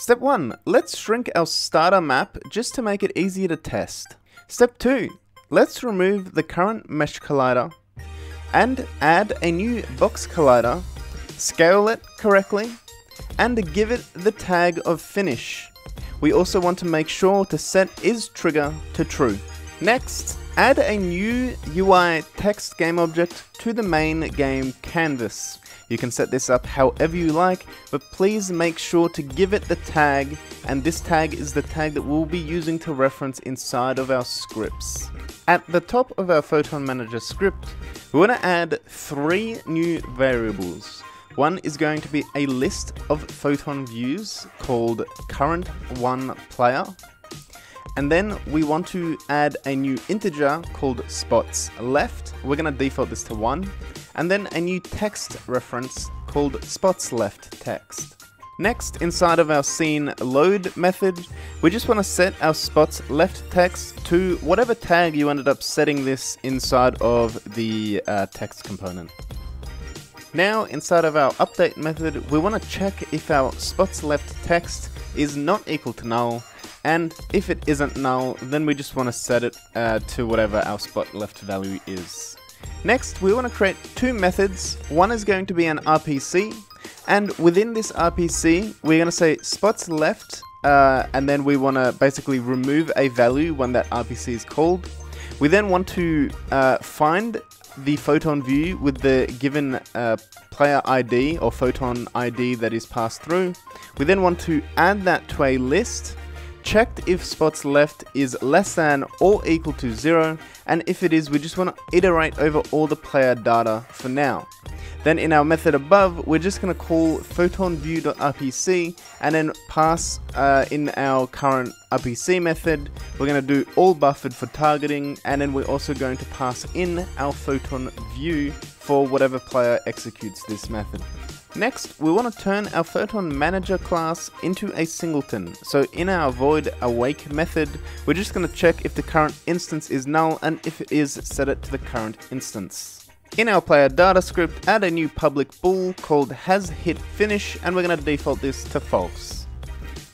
Step 1. Let's shrink our starter map just to make it easier to test. Step 2. Let's remove the current mesh collider and add a new box collider, scale it correctly, and give it the tag of finish. We also want to make sure to set is trigger to true. Next, add a new UI text game object to the main game canvas. You can set this up however you like, but please make sure to give it the tag, and this tag is the tag that we'll be using to reference inside of our scripts. At the top of our Photon Manager script, we want to add three new variables. One is going to be a list of Photon views called current one player. And then we want to add a new integer called spots left. We're going to default this to 1. And then a new text reference called spots left text. Next, inside of our scene load method, we just want to set our spots left text to whatever tag you ended up setting this inside of the uh, text component. Now, inside of our update method, we want to check if our spots left text is not equal to null, and if it isn't null, then we just want to set it uh, to whatever our spot left value is. Next, we want to create two methods. One is going to be an RPC, and within this RPC, we're going to say spots left, uh, and then we want to basically remove a value when that RPC is called. We then want to uh, find the photon view with the given uh, player ID or photon ID that is passed through. We then want to add that to a list, checked if spots left is less than or equal to 0, and if it is, we just want to iterate over all the player data for now. Then in our method above, we're just going to call photonview.rpc and then pass uh, in our current RPC method. We're going to do all buffered for targeting and then we're also going to pass in our photon view for whatever player executes this method. Next, we want to turn our Photon Manager class into a singleton. So in our void awake method, we're just going to check if the current instance is null and if it is, set it to the current instance. In our player data script, add a new public bool called has hit finish and we're going to default this to false.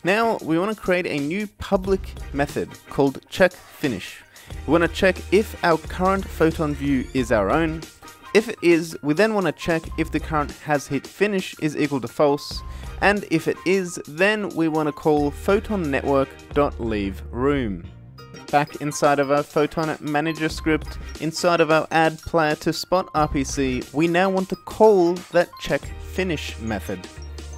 Now we want to create a new public method called check finish. We want to check if our current photon view is our own. If it is, we then want to check if the current has hit finish is equal to false. And if it is, then we want to call photon room back inside of our Photon Manager script, inside of our add player to spot RPC, we now want to call that check finish method.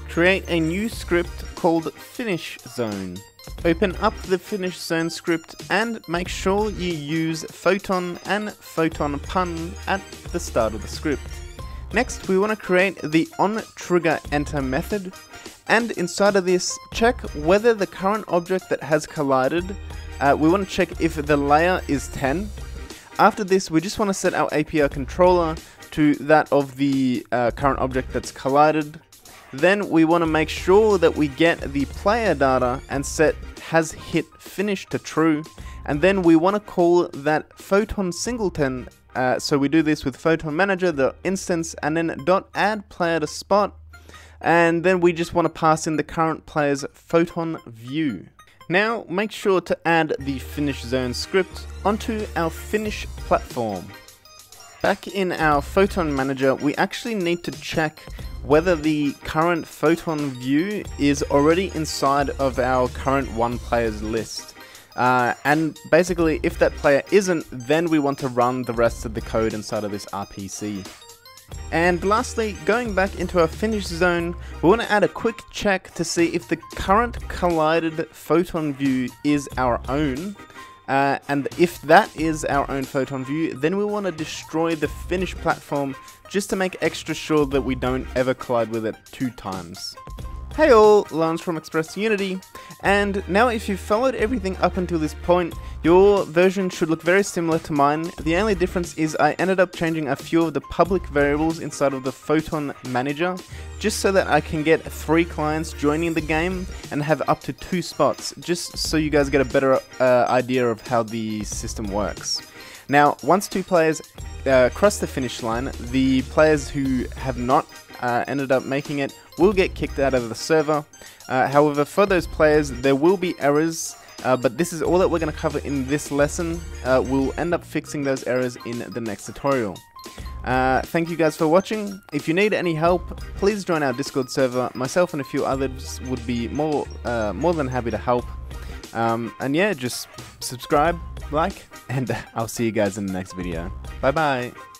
Create a new script called finish zone. Open up the finished zone script and make sure you use photon and photon pun at the start of the script. Next, we want to create the on trigger enter method and inside of this, check whether the current object that has collided uh, we want to check if the layer is 10. After this, we just want to set our APR controller to that of the uh, current object that's collided. Then we want to make sure that we get the player data and set has hit finish to true. And then we want to call that photon singleton. Uh, so we do this with photon manager, the instance, and then dot add player to spot. And then we just want to pass in the current player's photon view. Now make sure to add the finish zone script onto our finish platform. Back in our Photon Manager, we actually need to check whether the current Photon view is already inside of our current one players list. Uh, and basically, if that player isn't, then we want to run the rest of the code inside of this RPC. And lastly, going back into our finish zone, we want to add a quick check to see if the current collided photon view is our own. Uh, and if that is our own photon view, then we want to destroy the finish platform just to make extra sure that we don't ever collide with it two times. Hey all, Lance from Expressed Unity, and now if you've followed everything up until this point, your version should look very similar to mine. The only difference is I ended up changing a few of the public variables inside of the Photon Manager, just so that I can get three clients joining the game and have up to two spots, just so you guys get a better uh, idea of how the system works. Now, once two players uh, cross the finish line, the players who have not uh, ended up making it will get kicked out of the server. Uh, however, for those players, there will be errors uh, but this is all that we're going to cover in this lesson. Uh, we'll end up fixing those errors in the next tutorial. Uh, thank you guys for watching. If you need any help, please join our Discord server. Myself and a few others would be more uh, more than happy to help. Um, and yeah, just subscribe, like, and I'll see you guys in the next video. Bye bye.